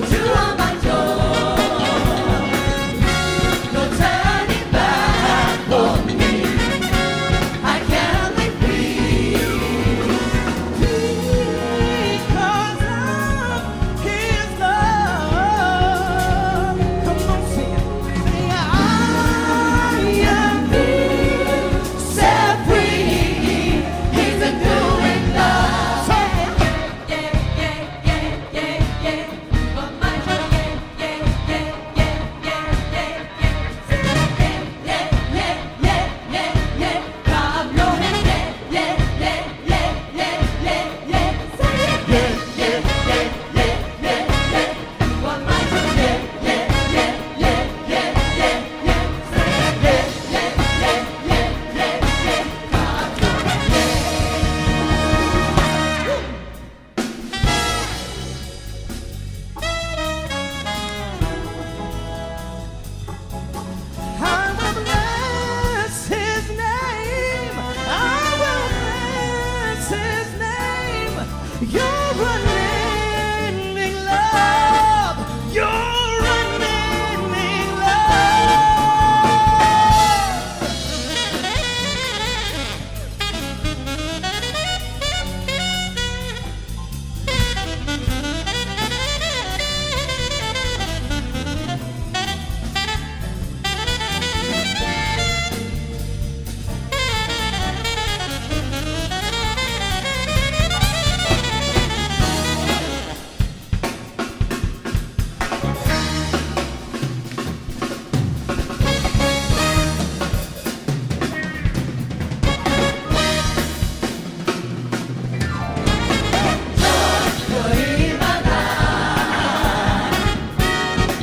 to a